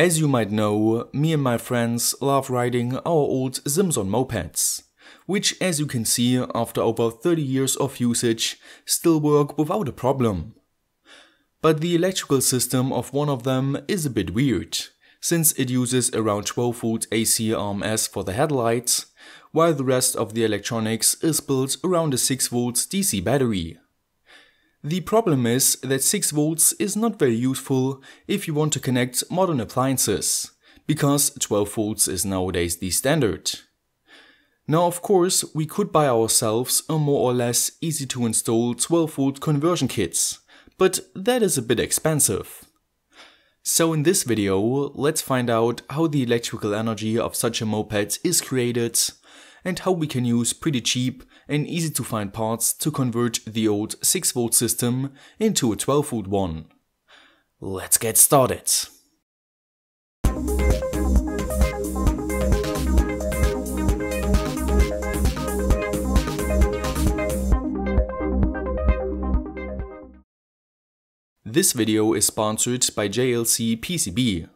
As you might know, me and my friends love riding our old Simson mopeds, which as you can see after over 30 years of usage still work without a problem. But the electrical system of one of them is a bit weird, since it uses around 12 volt AC RMS for the headlights, while the rest of the electronics is built around a 6 volts DC battery. The problem is that 6 volts is not very useful if you want to connect modern appliances, because 12 volts is nowadays the standard. Now of course we could buy ourselves a more or less easy to install 12 volt conversion kits, but that is a bit expensive. So in this video, let's find out how the electrical energy of such a moped is created and how we can use pretty cheap and easy to find parts to convert the old 6 volt system into a 12 volt one. Let's get started. This video is sponsored by JLC PCB,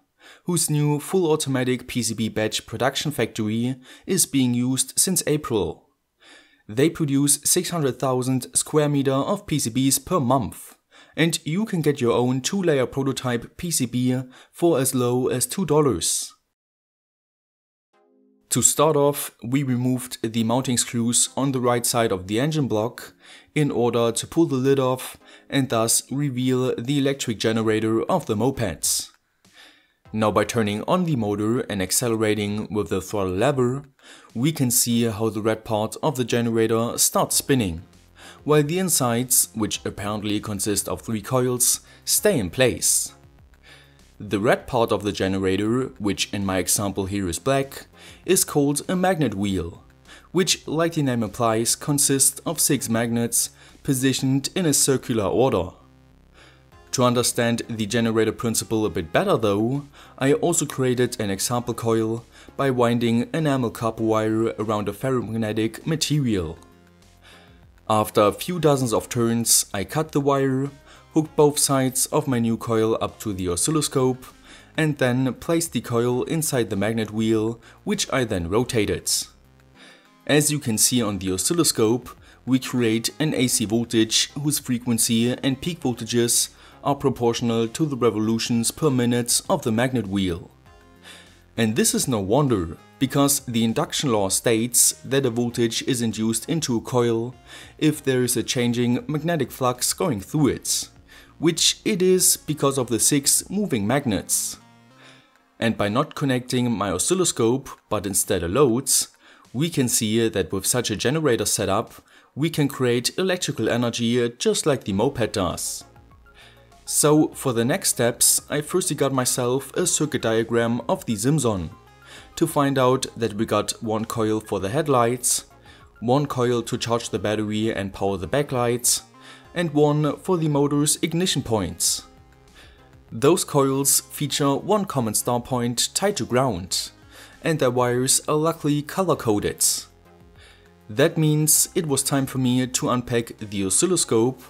whose new full automatic PCB batch production factory is being used since April. They produce 600,000 square meter of PCBs per month, and you can get your own two-layer prototype PCB for as low as $2. To start off, we removed the mounting screws on the right side of the engine block in order to pull the lid off and thus reveal the electric generator of the mopeds. Now by turning on the motor and accelerating with the throttle lever, we can see how the red part of the generator starts spinning, while the insides, which apparently consist of three coils, stay in place. The red part of the generator, which in my example here is black, is called a magnet wheel, which like the name implies consists of 6 magnets positioned in a circular order. To understand the generator principle a bit better though, I also created an example coil by winding enamel copper wire around a ferromagnetic material. After a few dozens of turns, I cut the wire hooked both sides of my new coil up to the oscilloscope and then placed the coil inside the magnet wheel, which I then rotated. As you can see on the oscilloscope, we create an AC voltage whose frequency and peak voltages are proportional to the revolutions per minute of the magnet wheel. And this is no wonder, because the induction law states that a voltage is induced into a coil if there is a changing magnetic flux going through it which it is because of the six moving magnets. And by not connecting my oscilloscope, but instead a load, we can see that with such a generator setup, we can create electrical energy just like the moped does. So for the next steps, I firstly got myself a circuit diagram of the Simson, to find out that we got one coil for the headlights, one coil to charge the battery and power the backlights, and one for the motor's ignition points. Those coils feature one common star point tied to ground, and their wires are luckily color-coded. That means it was time for me to unpack the oscilloscope,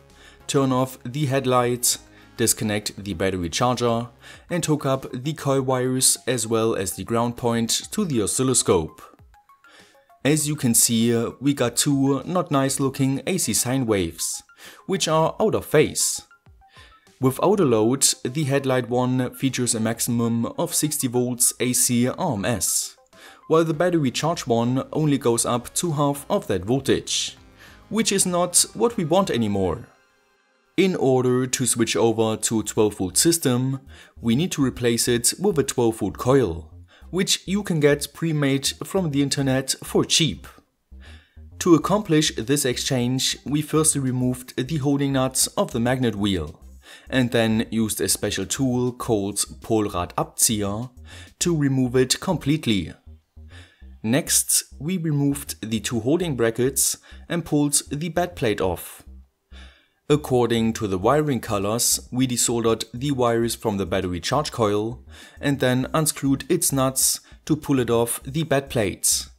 turn off the headlight, disconnect the battery charger, and hook up the coil wires as well as the ground point to the oscilloscope. As you can see, we got two not nice looking AC sine waves which are out of phase. Without a load, the headlight one features a maximum of 60 volts AC RMS, while the battery charge one only goes up to half of that voltage, which is not what we want anymore. In order to switch over to a 12 volt system, we need to replace it with a 12 volt coil, which you can get pre-made from the internet for cheap. To accomplish this exchange, we firstly removed the holding nuts of the magnet wheel and then used a special tool called Polradabzieher to remove it completely. Next, we removed the two holding brackets and pulled the bed plate off. According to the wiring colors, we desoldered the wires from the battery charge coil and then unscrewed its nuts to pull it off the bed plates.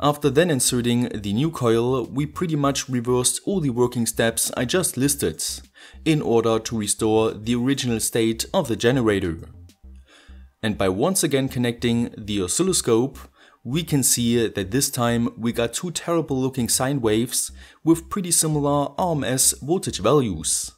After then inserting the new coil, we pretty much reversed all the working steps I just listed, in order to restore the original state of the generator. And by once again connecting the oscilloscope, we can see that this time we got two terrible looking sine waves with pretty similar RMS voltage values.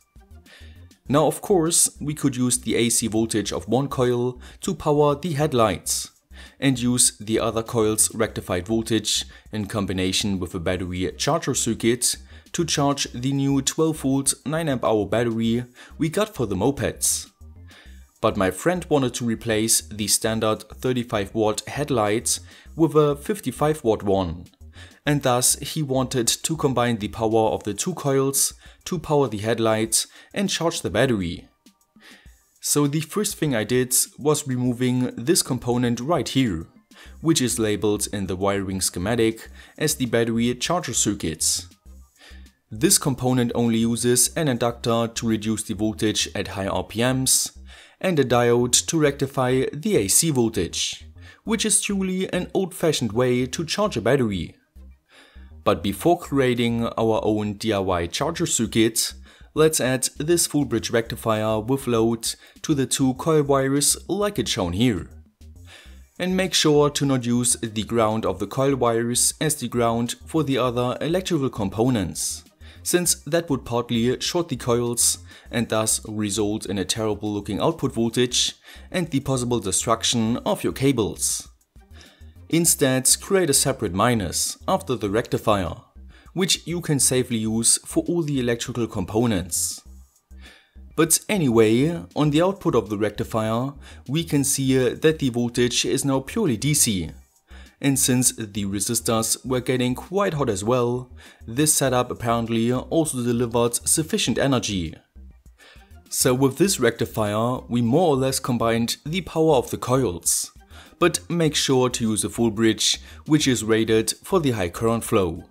Now of course, we could use the AC voltage of one coil to power the headlights and use the other coil's rectified voltage in combination with a battery charger circuit to charge the new 12V 9Ah battery we got for the mopeds. But my friend wanted to replace the standard 35W headlights with a 55W one, and thus he wanted to combine the power of the two coils to power the headlights and charge the battery. So the first thing I did was removing this component right here, which is labeled in the wiring schematic as the battery charger circuits. This component only uses an inductor to reduce the voltage at high RPMs and a diode to rectify the AC voltage, which is truly an old-fashioned way to charge a battery. But before creating our own DIY charger circuit, let's add this full bridge rectifier with load to the two coil wires like it's shown here. And make sure to not use the ground of the coil wires as the ground for the other electrical components since that would partly short the coils and thus result in a terrible looking output voltage and the possible destruction of your cables. Instead, create a separate minus after the rectifier, which you can safely use for all the electrical components. But anyway, on the output of the rectifier, we can see uh, that the voltage is now purely DC, and since the resistors were getting quite hot as well, this setup apparently also delivered sufficient energy. So with this rectifier, we more or less combined the power of the coils, but make sure to use a full bridge, which is rated for the high current flow.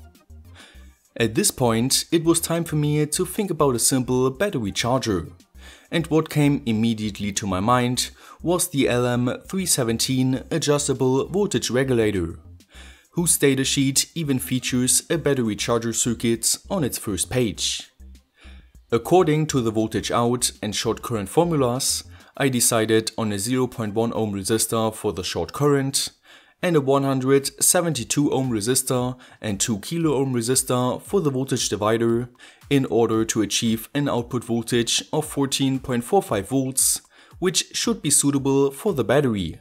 At this point, it was time for me to think about a simple battery charger. And what came immediately to my mind was the LM317 adjustable voltage regulator, whose datasheet even features a battery charger circuit on its first page. According to the voltage out and short current formulas, I decided on a 0.1 ohm resistor for the short current and a 172 ohm resistor and 2 kilo ohm resistor for the voltage divider in order to achieve an output voltage of 14.45 volts which should be suitable for the battery.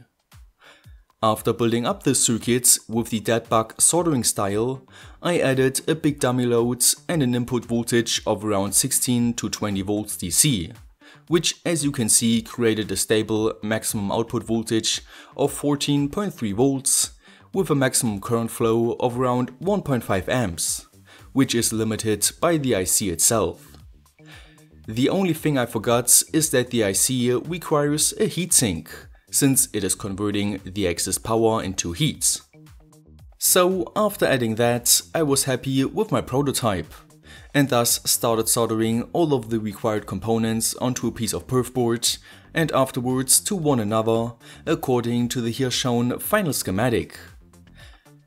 After building up the circuits with the deadbug soldering style, I added a big dummy load and an input voltage of around 16 to 20 volts DC, which as you can see created a stable maximum output voltage of 14.3 volts with a maximum current flow of around 1.5 amps, which is limited by the IC itself. The only thing I forgot is that the IC requires a heatsink, since it is converting the excess power into heat. So after adding that, I was happy with my prototype, and thus started soldering all of the required components onto a piece of perf board and afterwards to one another according to the here shown final schematic.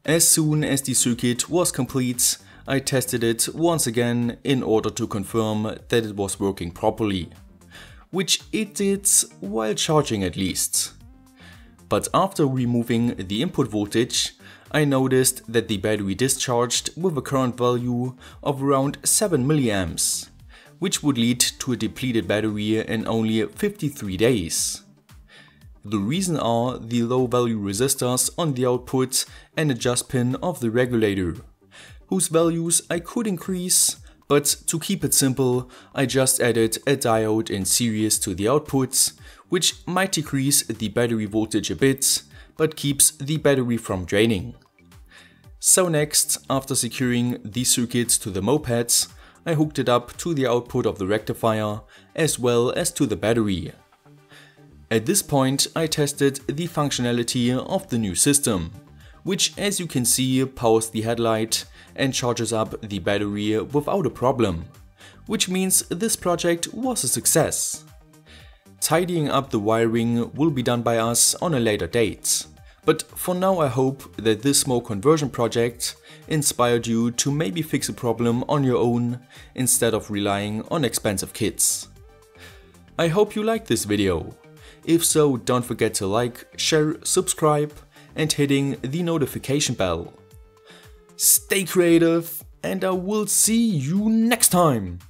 As soon as the circuit was complete, I tested it once again in order to confirm that it was working properly. Which it did while charging at least. But after removing the input voltage, I noticed that the battery discharged with a current value of around 7 mA, which would lead to a depleted battery in only 53 days. The reason are the low value resistors on the output and adjust pin of the regulator whose values I could increase, but to keep it simple, I just added a diode in series to the outputs, which might decrease the battery voltage a bit, but keeps the battery from draining. So next, after securing these circuits to the mopeds, I hooked it up to the output of the rectifier as well as to the battery. At this point I tested the functionality of the new system, which as you can see powers the headlight and charges up the battery without a problem, which means this project was a success. Tidying up the wiring will be done by us on a later date, but for now I hope that this small conversion project inspired you to maybe fix a problem on your own instead of relying on expensive kits. I hope you liked this video. If so, don't forget to like, share, subscribe and hitting the notification bell. Stay creative and I will see you next time!